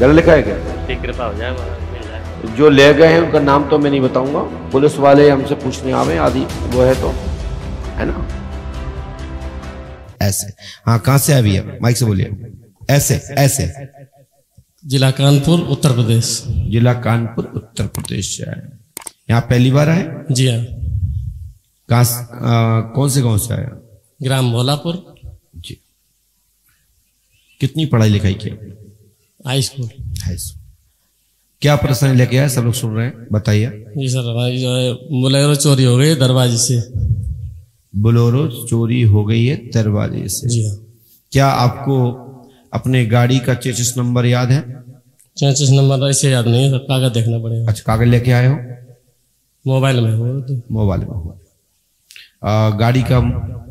गलत लिखा है क्या? कृपा हो जाए जो ले गए हैं उनका नाम तो मैं नहीं बताऊँगा। पुलिस वाले हमसे पूछने आवे आदि वो है तो है ना? ऐसे। हाँ कहाँ से अभी है माइक से बोलिए। ऐसे ऐसे। जिला कानपुर उत्तर प्रदेश। जिला कानपुर उत्तर प्रदेश से आए। यहाँ पहली बार आए? जी हाँ। कहाँ कौन से गाँव से आया ग्राम भोलापुर। जी। कितनी पढ़ाई लिखाई की? हाई स्कूल है सो। क्या प्रश्न लेके आए? सब लोग सुन रहे हैं। बताइए। जी सर हमारी जो है बोलेरो चोरी हो गई दरवाजे से। बोलोरो चोरी हो गई है दरवाजे से। जी हाँ। क्या आपको अपने गाड़ी का चेचिस नंबर याद है? चौंतीस नंबर ऐसे याद नहीं है कागज़ देखना पड़ेगा। अच्छा कागज़ लेके आए हो? मोबाइल में हो तो। मोबाइल में आ, गाड़ी का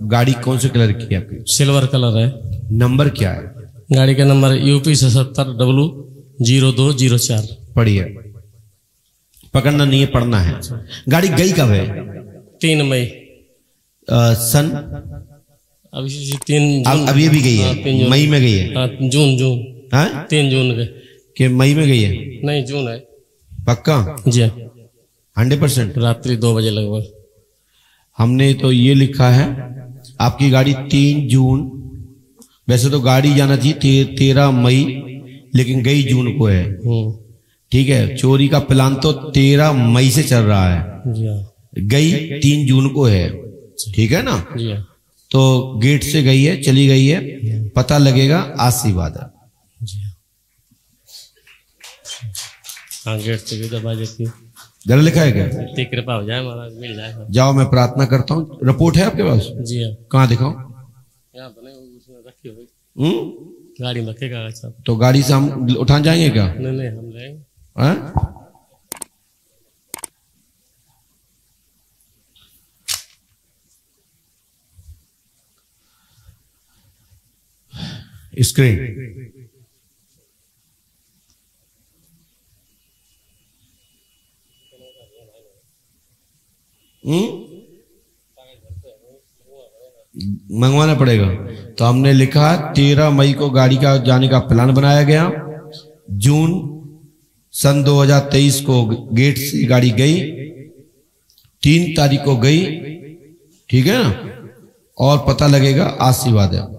गाड़ी कौन से कलर की है आपकी? सिल्वर कलर है। नंबर क्या है? गाड़ी का नंबर यूपी से सत्तर डब्लू ज़ीरो दो ज़ीरो चार। पढ़िए। पकड़ना नहीं है पढ़ना है। गाड़ी गई कब है? तीन मई। सन? अभी तीन अब जून। अब ये भी गई हाँ, है मई में गई है? हाँ जून जून। हाँ? तीन जून के कि मई में गई है? नहीं जून है। पक्का? जी। हाँ हंड्रेड परसेंट? रात्रि दो बजे लगभग। हमने तो ये लिखा है आपकी गाड़ी तीन जून वैसे तो गाड़ी जाना चाहिए ते, तेरह मई लेकिन गई जून को है। हम्म, ठीक है चोरी का प्लान तो तेरह मई से चल रहा है। हाँ। गई तीन जून को है। ठीक है ना? हाँ। तो गेट से गई है चली गई है। पता लगेगा आज सी बात है। जी हाँ। हाँ गेट से भी दरवाजे की गलत लिखा है क्या? इतनी कृपा हो जाए महाराज मिल जाए। जाओ मैं प्रार्थना करता हूँ। रिपोर्ट है आपके पास? जी हाँ। कहाँ दिखाओ हम्म? गाड़ी में तो गाड़ी से हम उठा जाएँगे क्या? नहीं नहीं हम लेंगे स्क्रीन हम्म? मंगवाना पड़ेगा। तो हमने लिखा, तेरह मई को गाड़ी का जाने का प्लान बनाया गया। जून सन 2023 को गेट से गाड़ी गई। तीन तारीख को गई। ठीक है ना? और पता लगेगा, आशीर्वाद है।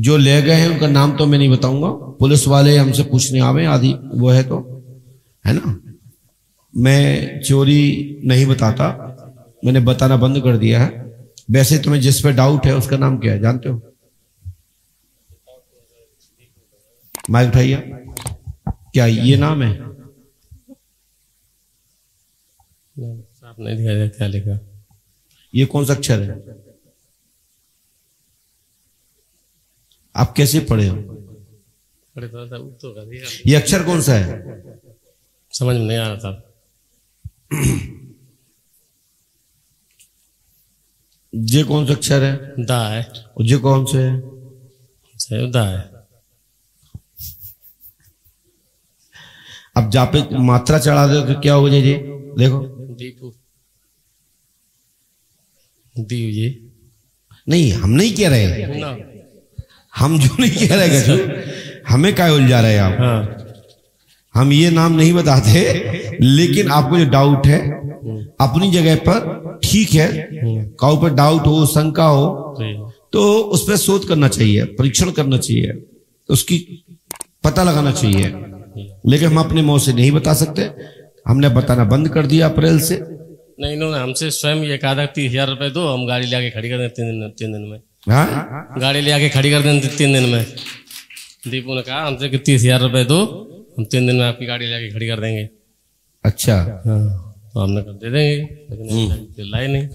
जो ले गए हैं, उनका नाम तो मैं नहीं बताऊँगा। पुलिस वाले हमसे पूछने आवे, आदि, वो है तो। है ना? मैं चोरी नहीं बताता। मैंने बताना बंद कर दिया है। वैसे तुम्हें जिस पे डाउट है उसका नाम क्या है? जानते हो? माइक उठाइए क्या ये नाम है? नहीं, दिखाई क्या लिखा? ये कौन सा अक्षर है? आप कैसे पढ़े हो? तो ये अक्षर कौन सा है? समझ में नहीं आ रहा था। ये कौन सा अक्षर है? दा है। और ये कौन से है? दा है। अब जहाँ पे मात्रा चढ़ा दो तो क्या हो जाए जी? देखो। दीपू। दीव जी। नहीं हम नहीं कह रहे। हम जो नहीं कह रहे गजू हमें क्या उलझा रहे हैं आप? हाँ। हम ये नाम नहीं बताते लेकिन आपको जो डाउट है अपनी जगह पर ठीक है का ऊपर डाउट हो शंका हो तो उस पर शोध करना चाहिए परीक्षण करना चाहिए उसकी पता लगाना चाहिए। लेकिन हम अपने मुँह से नहीं बता सकते। हमने बताना बंद कर दिया अप्रैल से। नहीं इन्होंने हमसे स्वयं ये कहा था तीस हज़ार रुपए दो हम गाड़ी लेके खड़ी कर दें तीन दिन तीन दिन में। हाँ? गाड़ी ले आके खड़ी कर दें तीन दिन में। दीपू ने कहा हमसे कि तीस हज़ार रुपए दो हम तीन दिन में आपकी गाड़ी लेके खड़ी कर देंगे। अच्छा। हाँ। तो हमने कहा दे देंगे। लेकिन लाए नहीं।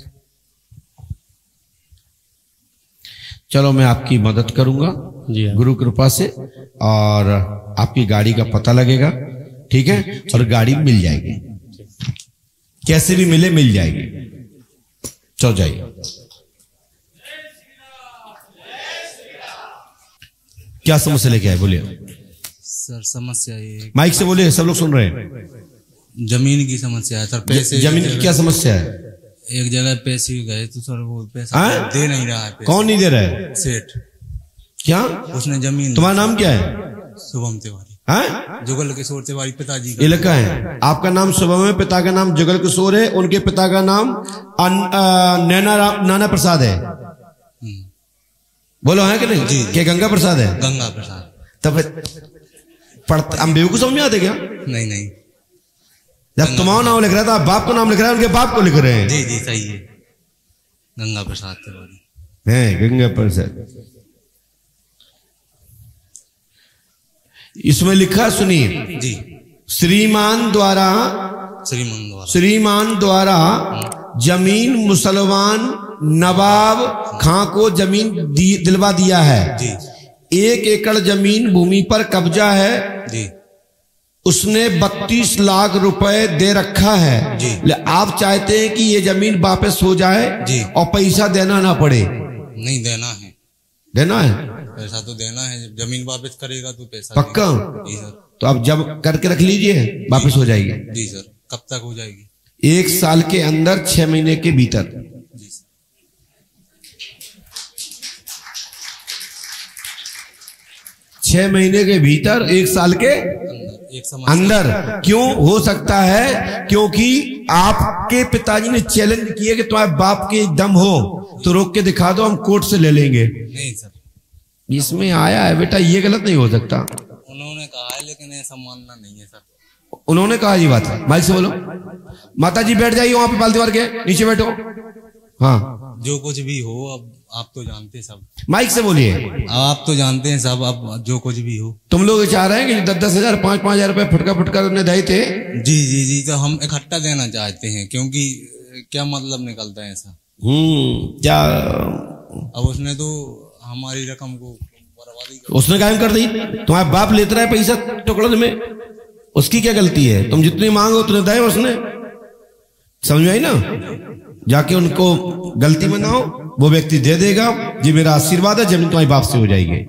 चलो मैं आपकी मदद करूँगा जी हाँ। गुरु कृपा से और आपकी गाड़ी का पता लगेगा ठीक है? और गाड़ी मिल जाएगी। कैसे भी मिले मिल जाएगी। चलो जाइए। क्या समस्या लेके आए? बोलिए। सर समस्या ये माइक से बोलिए सब लोग सुन रहे हैं। ज़मीन की समस्या है सर पैसे ज़मीन की क्या समस्या है? एक जगह पैसे गए तो सर वो पैसा हाँ? दे नहीं रहा है कौन नहीं दे रहा है? सेठ। क्या? उसने ज़मीन तुम्हारा नाम क्या है? शुभम तिवारी। हैं? जुगल किशोर तिवारी पिताजी का। इलाका है। आपका नाम शुभम है पिता का नाम जुगल किशोर है उनके पिता का नाम नैना नाना प्रसाद है। हम्म, बोलो है कि नहीं? जी। क्या गंगा प्रसाद है? गंगा प्रसाद। तब पढ़ते हम बेवकूफ़ समझ में आते क्या? नहीं नहीं। जब तुम्हारा नाम लिख रहा था बाप का नाम लिख रहा है उनके बाप को लिख रहे हैं। जी जी सही है। गंगा प्रसाद तिवारी हैं गंगा प्रसाद। इसमें लिखा सुनिए। जी। श्रीमान द्वारा श्रीमान द्वारा। श्रीमान द्वारा ज़मीन मुसलमान नवाब खां को ज़मीन दिलवा दिया है। जी। एक एकड़ ज़मीन भूमि पर कब्जा है। जी। उसने बत्तीस लाख रुपए दे रखा है। जी। आप चाहते हैं कि ये ज़मीन वापस हो जाए जी। और पैसा देना ना पड़े? नहीं देना है। देना है? पैसा तो देना है। ज़मीन वापस करेगा तो पैसा पक्का? जी सर। तो आप जब करके रख लीजिए वापस हो जाएगी। जी सर। कब तक हो जाएगी? एक साल के अंदर छह महीने के भीतर। जी सर। छह महीने के भीतर एक साल के अंदर। क्यों? हो सकता है क्योंकि आपके पिताजी ने चैलेंज किया कि तुम्हारे बाप के दम हो तो रोक के दिखा दो हम कोर्ट से ले लेंगे। नहीं सर। इसमें आया है बेटा ये गलत नहीं हो सकता। उन्होंने कहा है लेकिन ऐसा मानना नहीं है सर। उन्होंने कहा ये बात माइक से बोलो। माता जी बैठ जाइए वहाँ पे पाल दीवार के नीचे बैठो। हाँ। जो कुछ भी हो अब आप तो जानते हैं सब। माइक से बोलिए। आप तो जानते हैं सब अब जो कुछ भी हो। तुम लोग चाह रहे हैं कि दस दस हज़ार पाँच पाँच हज़ार रुपए फुटका फुटका उन्हें दे थे जी जी जी तो हम इकट्ठा देना चाहते हैं क्योंकि क्या मतलब निकलता है ऐसा? हम्म क्या अब उसने तो हमारी रकम को उसने कायम कर दी। तुम्हारा बाप लेता रहा है पैसा टुकड़ों में। उसकी क्या गलती है? तुम जितनी मांगो उतने दे उसने। समझ आई ना? जाके उनको गलती मनाओ, वो व्यक्ति दे देगा ये मेरा आशीर्वाद है ज़मीन तुम्हारी वापसी हो जाएगी।